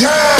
Yeah!